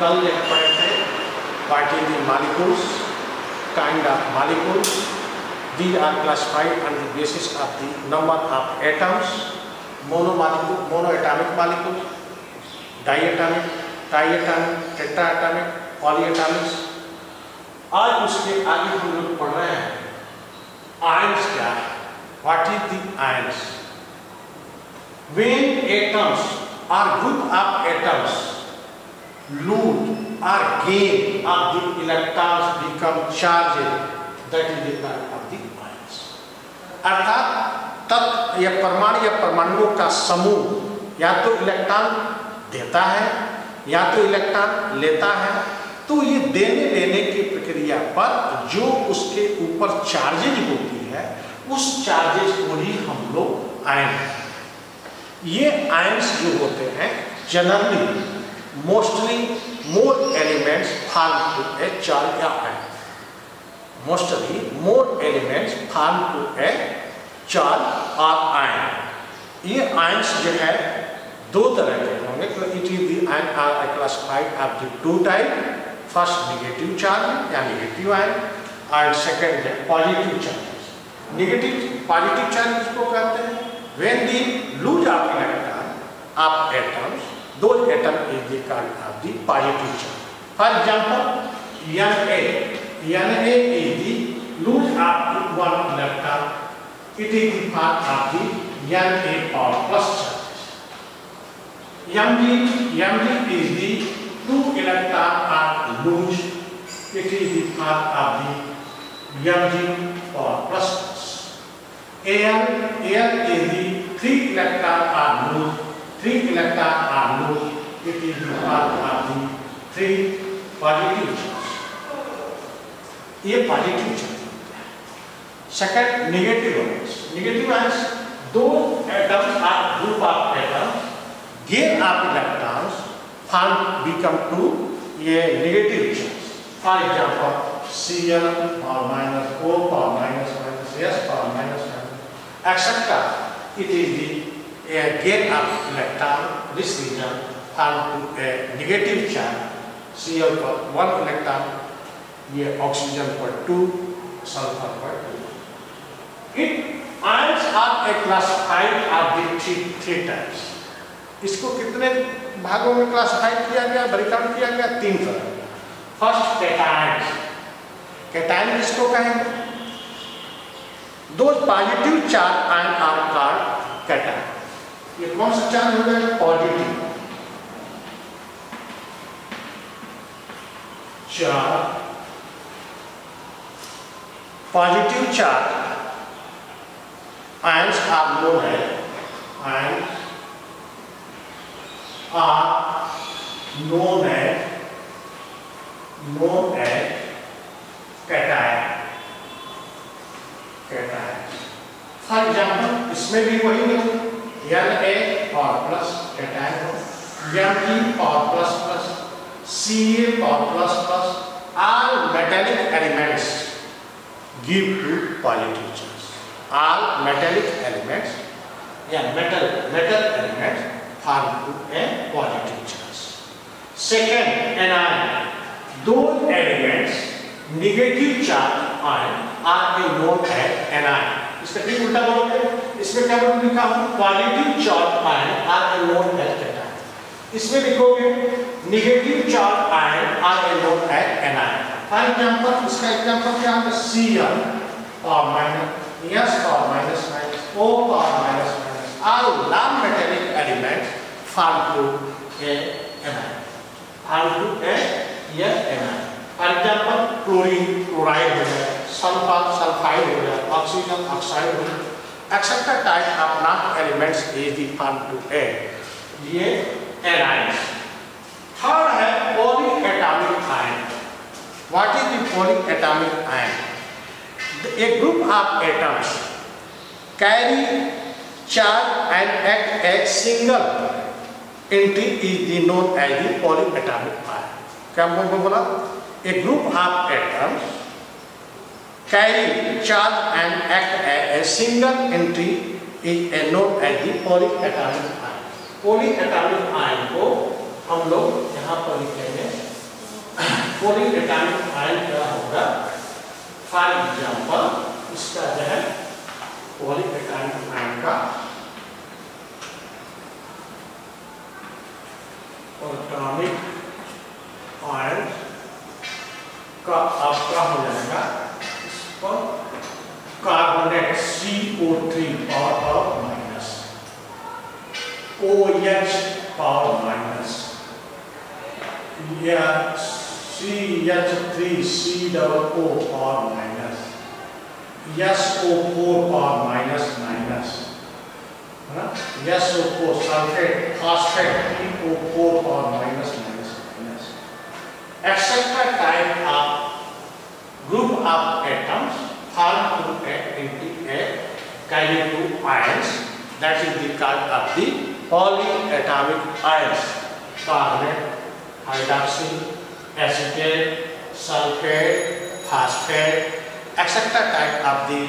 कल एक पढ़े थे is the molecules kind of molecules they are classified on the basis of the number of atoms monomolecule monoatomic molecule diatomic triatomic tetratomic polyatomics आज उसके आगे हम लोग पढ़ रहे हैं आयंस क्या है? What is the ions when atoms or group of atoms lose or gain of the electrons become charged, that is the type of the अर्थात तत्व या परमाणु या परमाणुओं का समूह या तो इलेक्ट्रॉन देता है, या तो इलेक्ट्रॉन लेता है। तो ये देने लेने की प्रक्रिया पर जो उसके ऊपर चार्जेज होती है, उस चार्जेज को ही हम लोग आयन ये आयंस जो होते हैं generally mostly more elements form to a charge या ion mostly more elements form to a charge और आयन। ये आयंस जो है, दो तरह के होंगे। तो it is the ion are classified of the two type first negative charge या नेगेटिव आयन और second positive charge negative positive charge किसको कहते हैं? When the lose of electron of atoms those atom is the called of the positive charge for example Na Na is the lose of one electron power plus charge Mg Mg is the two electron are lose it is the part of the Mg power plus Al Al is the three electron are loose, three electron are loose. It is the part of the three positive charge. ये positive charge second negative ions negative ions दो atoms or group of atoms gain of electrons form become to ये negative charge for example Cl और minus O और minus minus S और minus etc. It is the uh, gain of electron, this region, form to a negative charge. Cl पर one electron, ये oxygen पर two, sulfur पर two. It are a classified of the three, three types. इसको कितने भागों में classified किया गया वर्गीकरण किया गया? तीन तरह फ़र्स्ट कैटायन्स कैटायन किसको कहेंगे? दो पॉजिटिव चार ion are called cation ये कौन सा चार्ज हो जाएगा पॉजिटिव चार positive charge ions are known है आयन्स आर नोन है नोन है कहता है कहता है फॉर एग्ज़ाम्पल इसमें भी वही नहीं यल ए पावर प्लस कहता है। यल की power plus plus C A power plus plus are metallic elements give to पॉलिटिचर all metallic elements yeah metal metal elements form a positive charge second anion those elements negative charge ion are known as anion इसका ठीक उल्टा बोलोगे इसमें क्या बोल लिखा हूँ positive charge ion are known as cation इसमें लिखोगे negative charge ion are known as anion for example इसका एग्जांपल क्या है Cl और माइनस S और माइनस माइनस O और minus minus all non-metallic elements form to a anion form to a yes anion for example chlorine chloride हो गया sulphur sulphide हो गया of not elements is the form to a ये anions third है ion what is the poly atomic ion A group of atoms carry charge and act as single entity is the known as the polyatomic ion. क्या हमको बोला A group of atoms carry charge and act as a single entity is known as the polyatomic ion. polyatomic ion को हम लोग यहाँ पर लिखेंगे polyatomic ion क्या होगा फॉर एग्ज़ाम्पल इसका जो है polyatomic ion का atomic ion का आपका हो जाएगा इस पर carbonate CO3 power of minus OH power minus या CH3 C double O power minus SO4 power minus minus है ना SO4 sulphate phosphate PO4 power minus minus minus etc type of group of atoms formed to act into a carry two ions that is the called of the polyatomic ions carbonate hydroxy acetate sulfate phosphate acceptor type of the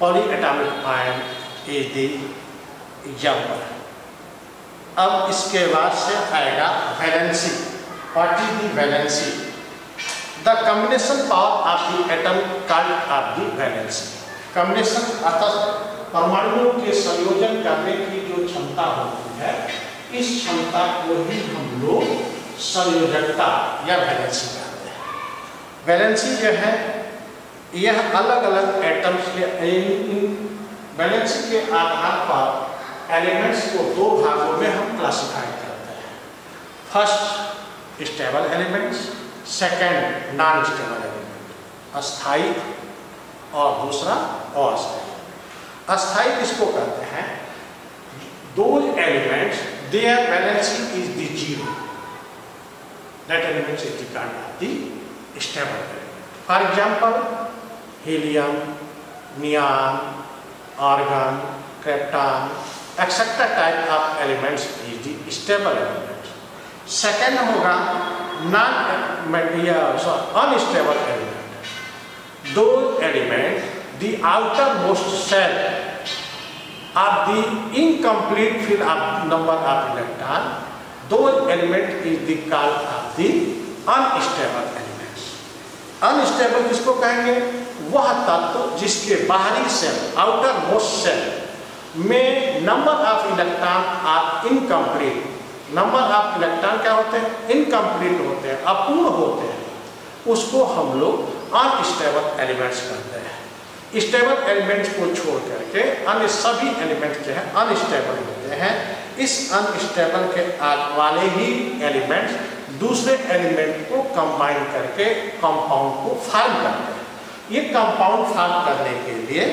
polyatomic ion is the example अब इसके बाद से आएगा valency what is the valency the combination power of the atom card of the valency combination अर्थात परमाणुओं के संयोजन करने की जो क्षमता होती है, इस क्षमता को ही हम लोग संयोजकता या वैलेंसी कहते हैं। वैलेंसी जो है यह अलग अलग एटम्स के वैलेंसी के आधार पर एलिमेंट्स को दो भागों में हम क्लासिफाई करते हैं। First stable elements second non stable element अस्थाई और दूसरा अस्थाई अस्थाई किसको कहते हैं? दो elements their valency is the zero that element is the of the stable element for example helium neon argon krypton etcetera type of elements is the stable element second होगा नॉन अनस्टेबल एलिमेंट दो element the outermost shell are the incomplete fill of number of electron दो element is the call of the unstable elements unstable किसको कहेंगे? वह तत्व जिसके बाहरी shell outer most shell में number of electron are incomplete number of electron क्या होते हैं? इनकम्प्लीट होते हैं, अपूर्ण होते हैं। उसको हम लोग अनस्टेबल एलिमेंट्स कहते हैं। स्टेबल एलिमेंट्स को छोड़ करके अन्य सभी एलिमेंट जो है? अनस्टेबल होते हैं। इस अनस्टेबल के वाले ही एलिमेंट्स दूसरे एलिमेंट को कंबाइन करके कंपाउंड को फॉर्म करते हैं। ये कंपाउंड फॉर्म करने के लिए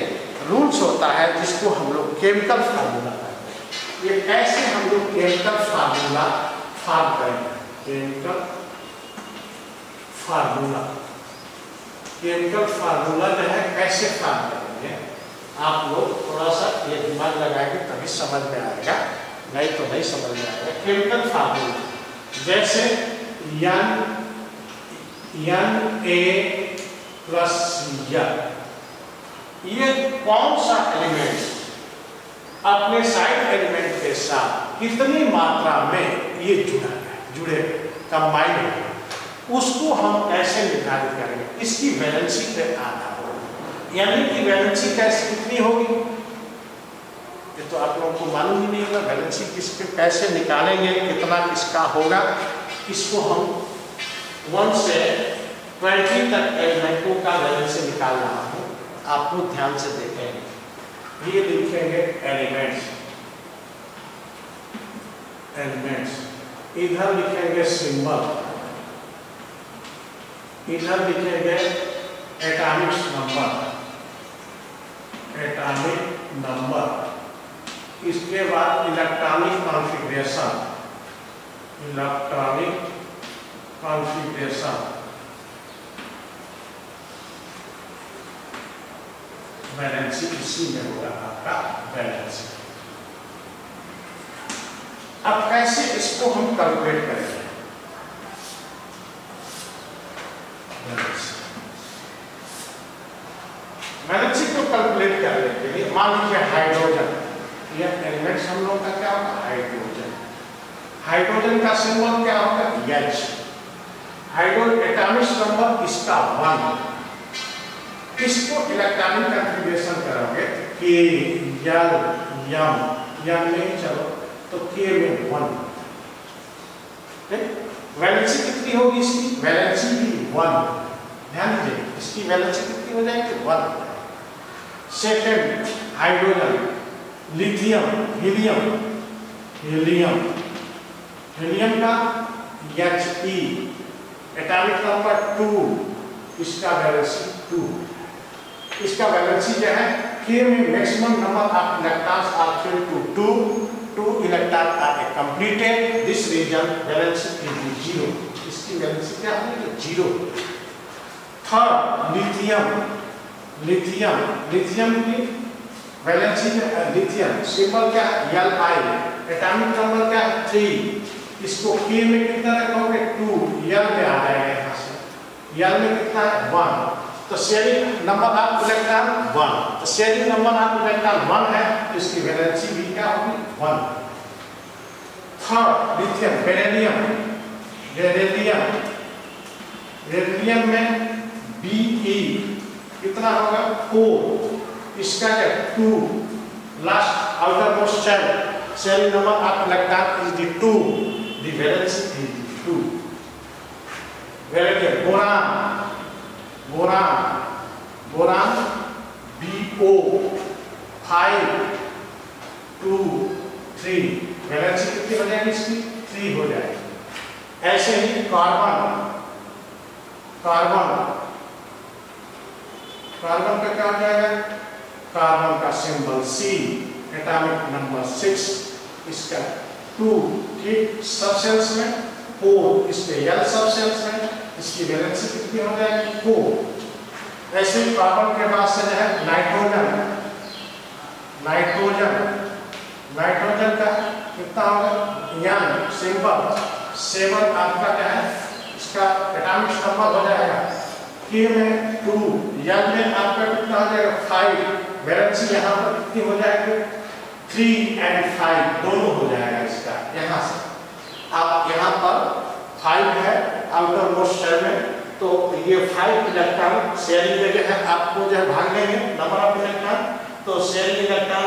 रूल्स होता है जिसको हम लोग केमिकल फार्मूला कहते हैं। ये कैसे हम लोग केमिकल फार्मूला फॉर्म करेंगे। केमिकल फार्मूला केमिकल फार्मूला जो है कैसे फॉर्म करेंगे। आप लोग थोड़ा सा ये दिमाग लगाएँगे तभी समझ में आएगा। नहीं तो नहीं समझ में आएगा। केमिकल फार्मूला जैसे यन यन ए प्लस ये कौन सा एलिमेंट अपने साइड एलिमेंट के साथ कितनी मात्रा में ये जुड़ा है? जुड़े कंबाइन है उसको हम कैसे निर्धारित करेंगे? इसकी वैलेंसी पे आधार यानी कि वैलेंसी कैसे कितनी होगी? ये तो आप लोगों को मालूम ही नहीं होगा वैलेंसी किसके कैसे निकालेंगे? कितना किसका होगा? इसको हम वन से ट्वेंटी तक एलिमेंटों का वैलेंसी निकाल रहा हूँ आप लोग ध्यान से देखेंगे ये लिखेंगे एलिमेंट्स। एलिमेंट्स। इधर लिखेंगे सिंबल। इधर लिखेंगे एटॉमिक नंबर। Atomic number. इसके बाद electronic configuration. Electronic configuration. Valency इसी में होगा आपका वैलेंसी अब कैसे इसको हम कैलकुलेट करेंगे वैलेंसी को कैलकुलेट करने मान लीजिए हाइड्रोजन यह एलिमेंट्स हम लोग का क्या होगा हाइड्रोजन हाइड्रोजन का सिंबल क्या होगा एच हाइड्रोजन एटॉमिक नंबर इसका इसको इलेक्ट्रॉनिक कंफिग्रेशन करोगे के यल यम यम नहीं चलो तो के में वन वैलेंसी कितनी होगी इसकी वैलेंसी भी वन ध्यान दीजिए इसकी वैलेंसी कितनी हो जाएगी one second hydrogen lithium helium helium helium का H E atomic number two इसका वैलेंसी टू इसका वैलेंसी जो है। के में maximum number of electrons are filled to two. Two electrons are completed. This region valence will be zero. इसकी valency क्या होगी zero third lithium lithium lithium की वैलेंसी लिथियम सिंबल क्या है? एल आई एटॉमिक नंबर क्या है? Three इसको के में कितना रखोगे? टू एल में आ जाएगा यहाँ से। एल में कितना है? वन तो sharing number of electron one तो sharing number of electron one है तो इसकी वैलेंसी भी क्या होगी? One third lithium beryllium beryllium beryllium में बी ई कितना होगा? फोर इसका क्या two last outermost shell shell number of electron is the two the valency is the two beryllium boron boron boron, B O, five, two, three. Valency कितनी हो जाएगी इसकी? Three हो जाएगी। ऐसे ही कार्बन कार्बन कार्बन का क्या हो जाएगा? कार्बन का symbol C, atomic number six, इसका टू, ठीक सबसेंस में, फोर, इसके एल सबसेंस में इसकी वैलेंसी कितनी हो जाएगी फोर ऐसे ही कार्बन के बाद से है नाइट्रोजन नाइट्रोजन नाइट्रोजन का कितना होगा? यन सिंबल सेवन आपका क्या है? इसका एटॉमिक नंबर हो जाएगा। के में टू यन में आपका कितना हो जाएगा? फाइव वैलेंसी यहाँ पर कितनी हो जाएगी? थ्री एंड फाइव दोनों हो जाएगा इसका, यहाँ से। आप यहाँ पर फाइव है आउटर मोस्ट शेल में तो ये फाइव इलेक्ट्रॉन शेयरिंग में जो है आपको जो है भाग लेंगे, नंबर ऑफ़ इलेक्ट्रॉन तो शेयरिंग इलेक्ट्रॉन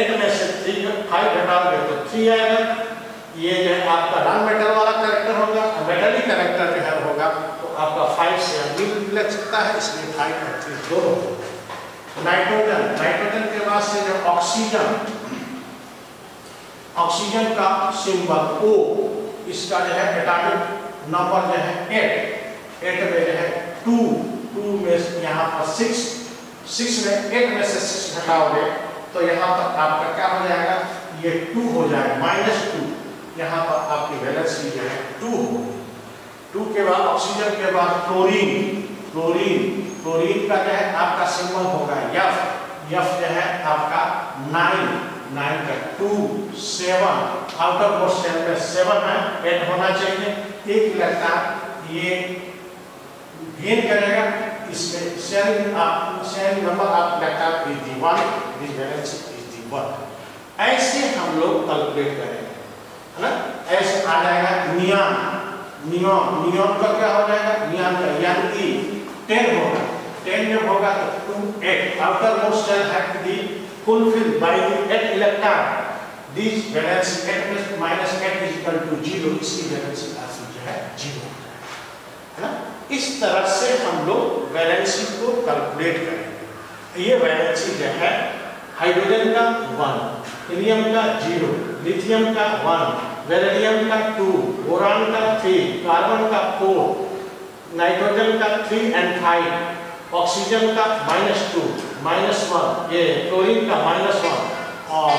एक में से थ्री फाइव घटाओगे तो थ्री आएगा, ये जो है आपका नॉन मेटल वाला करेक्टर होगा मेटली करेक्टर जो है होगा तो आपका फाइव से मिल लग सकता है, इसलिए फाइव और थ्री दोनों नाइट्रोजन नाइट्रोजन के बाद से जो ऑक्सीजन ऑक्सीजन का सिंबल ओ इसका जो है एटॉमिक नंबर जो है एट एट में जो है टू टू में यहाँ पर सिक्स सिक्स में एट में से सिक्स घटाओगे तो यहाँ पर आपका क्या हो जाएगा? ये टू हो जाएगा माइनस टू यहाँ पर आपकी वैलेंसी जो है टू हो टू के बाद ऑक्सीजन के बाद क्लोरीन क्लोरीन क्लोरीन का जो है, आपका सिंबल होगा यफ यफ जो है, आपका नाइन नाइन का two seven outer most shell में सेवन है एड होना चाहिए। एक इलेक्ट्रॉन ये गेन करेगा, इसमें सेल आप shell number of electron is the one this valency is the one ऐसे हम लोग कैलकुलेट करेंगे, है ना? ऐसे आ जाएगा नियॉन नियॉन नियॉन का क्या हो जाएगा? नियॉन का यानी टेन होगा। टेन जब होगा तो two eight outermost shell to be fulfilled by at electron this valence at plus minus at is equal to zero. इसकी वैलेंसी राशि जो है ज़ीरो है ना इस तरह से हम लोग वैलेंसी को कैलकुलेट करेंगे। ये वैलेंसी जो है? हाइड्रोजन का वन हीलियम का ज़ीरो लिथियम का वन बेरिलियम का टू बोरान का थ्री कार्बन का फोर नाइट्रोजन का थ्री एंड फाइव ऑक्सीजन का माइनस टू माइनस वन, ये क्लोरीन का माइनस वन और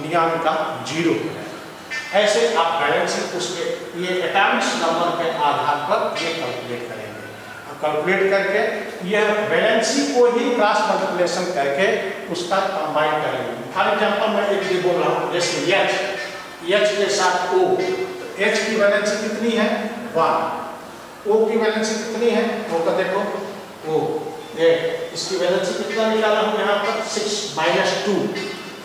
नियॉन का ज़ीरो ऐसे आप बैलेंसिंग उसके, ये एटॉमिक्स नंबर के आधार पर ये कैलकुलेट करेंगे। कैलकुलेट करके यह वैलेंसी को ही क्रॉस मल्टीप्लिकेशन करके उसका कंबाइन करेंगे। फॉर एग्ज़ाम्पल मैं एक ये बोल रहा हूँ, जैसे एच एच के साथ ओ एच की वैलेंसी कितनी है? वन ओ की वैलेंसी कितनी है? ओ का देखो ओ ये, इसकी वैलेंसी कितना निकाला हूँ यहाँ पर? सिक्स माइनस टू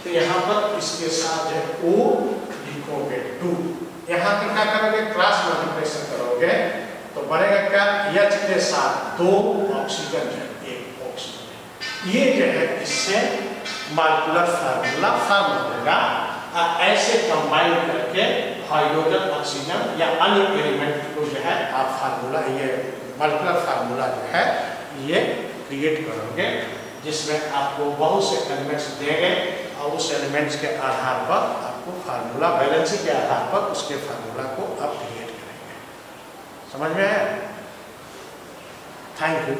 तो यहाँ पर इसके साथ है ओ लिखोगे टू यहाँ पर क्या करोगे? क्रॉस मल्टीप्लिकेशन करोगे। तो बनेगा क्या? एच के साथ दो ऑक्सीजन है, एक ऑक्सीजन ये जो है इससे मालिकुलर फार्मूला फॉर्म होगा। ऐसे कंबाइन करके हाइड्रोजन ऑक्सीजन या अन्य एलिमेंट को जो है, आप फार्मूला ये मालिकुलर फार्मूला जो है, ये क्रिएट करोगे, जिसमें आपको बहुत से एलिमेंट्स दिए गए और उस एलिमेंट्स के आधार पर आपको फार्मूला बैलेंसी के आधार पर उसके फार्मूला को आप क्रिएट करेंगे। समझ में आया? Thank you